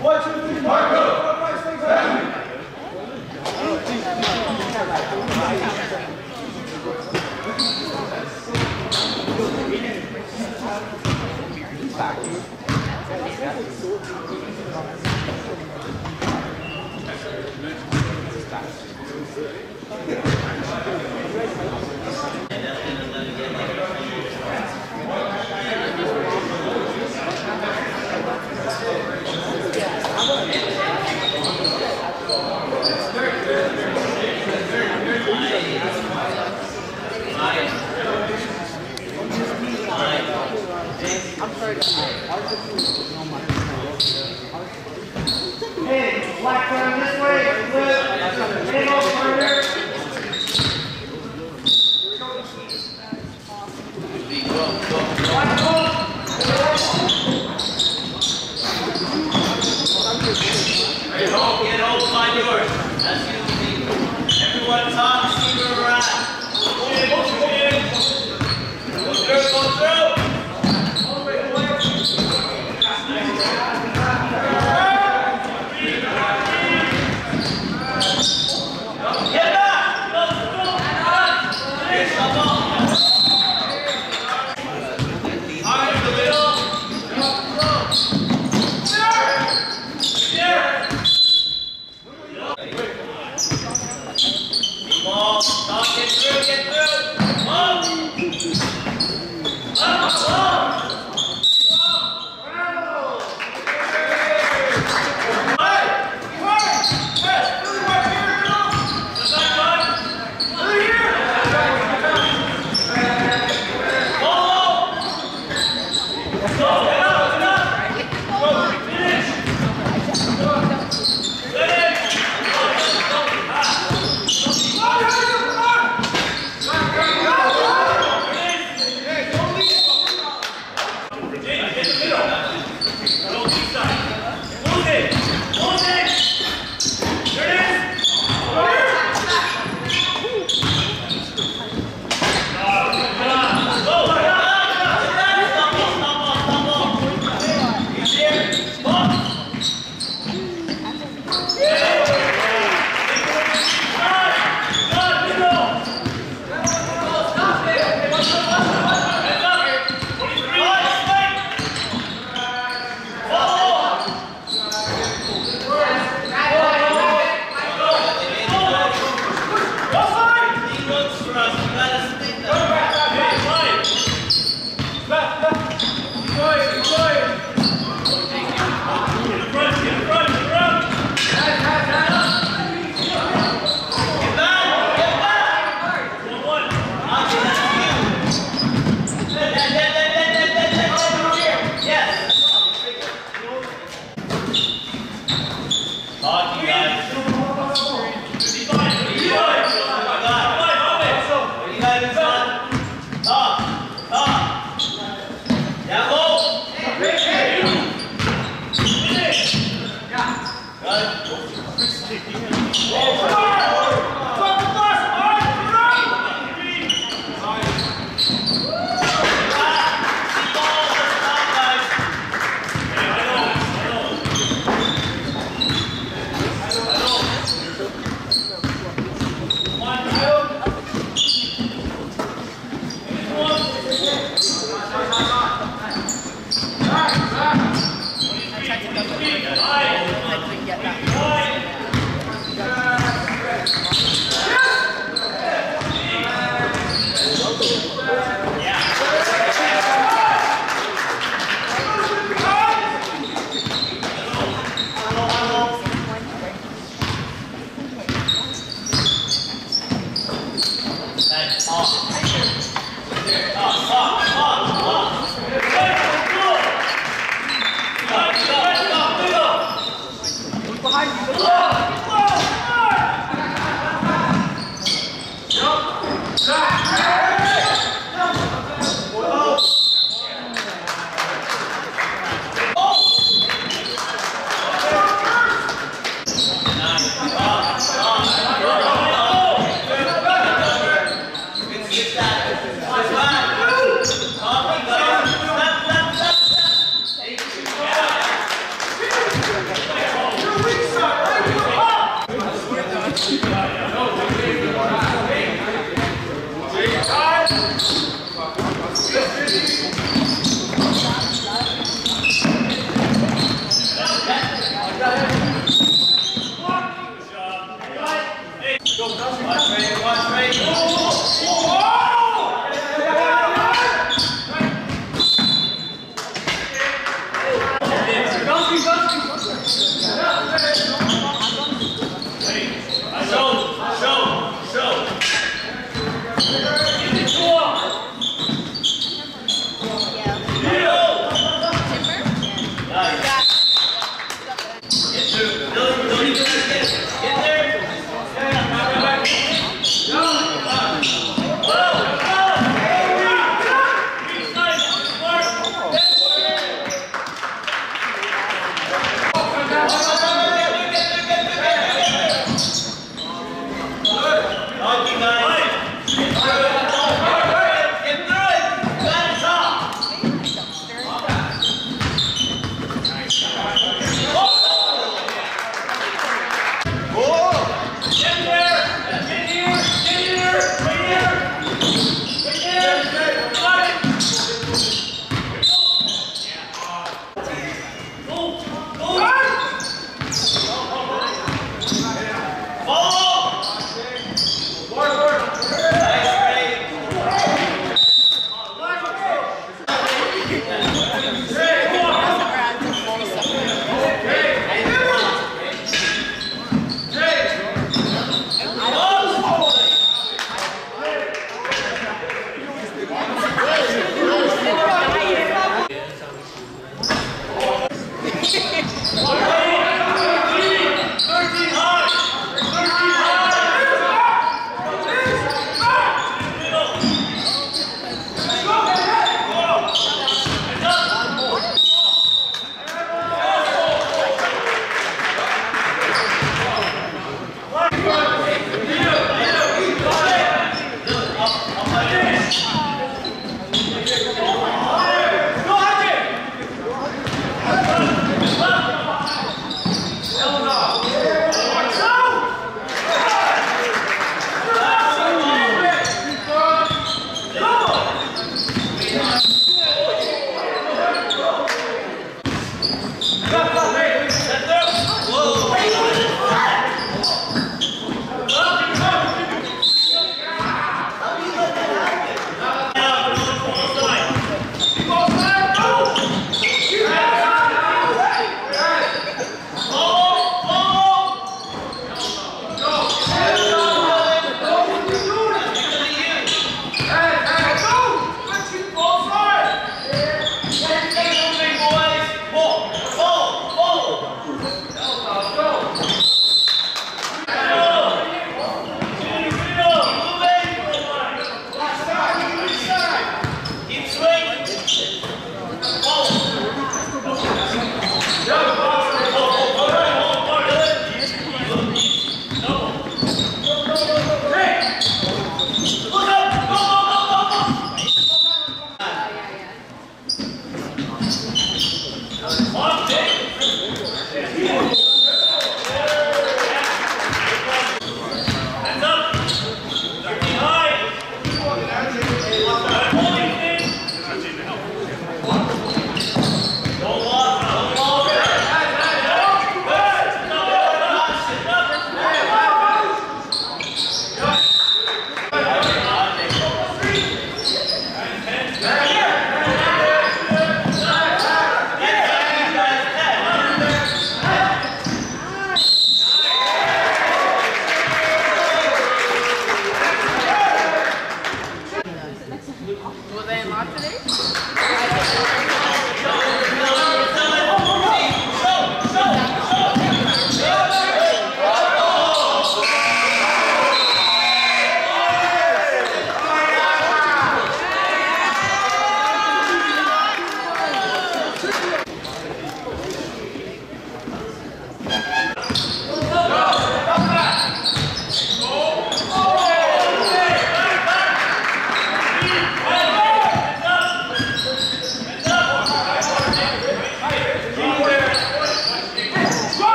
One, two, three, Marco! Hey, black turn this way, flip, middle, corner. Get home, get home, find yours. That's you. Everyone talk, see where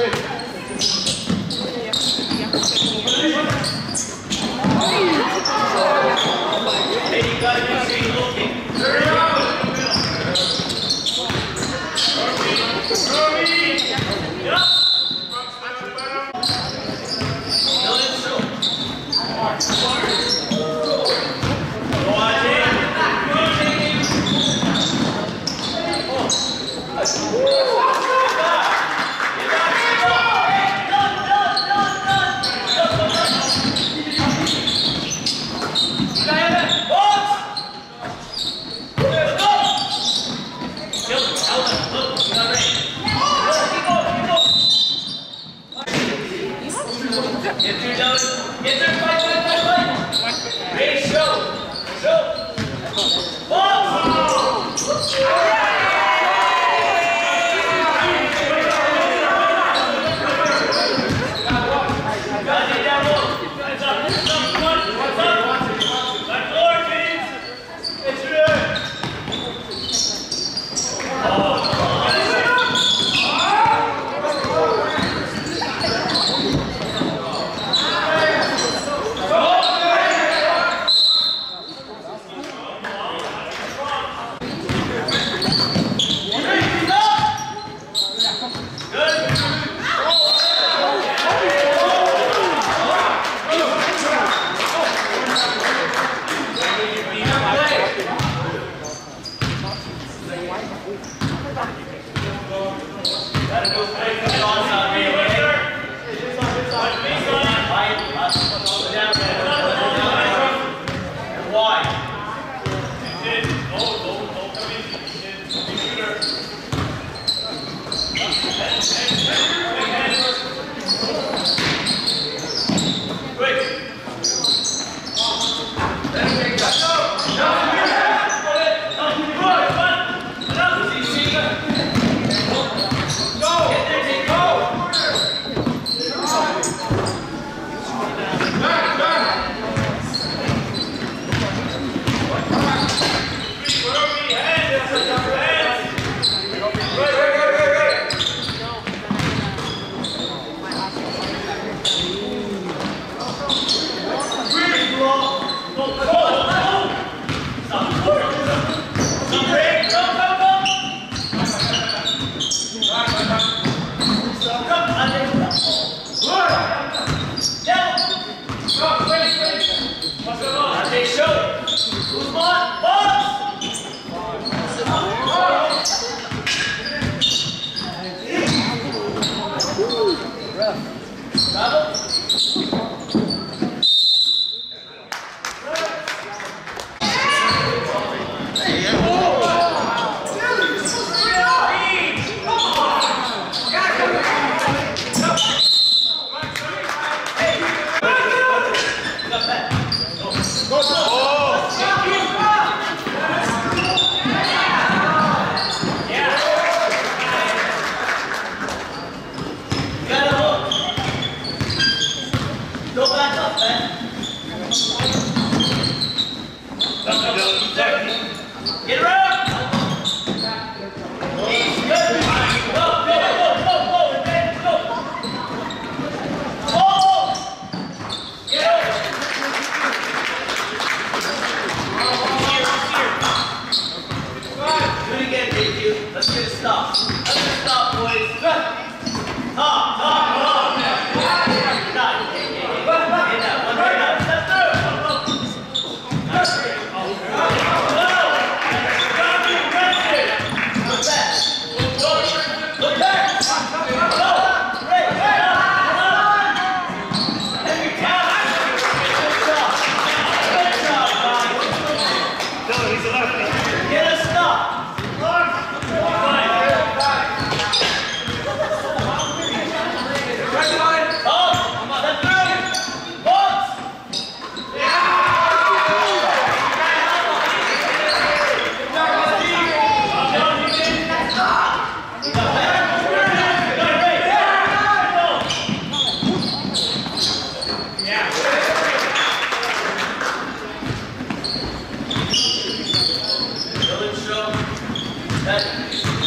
Hey,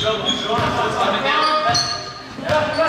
Jonas, Jonas, Jonas.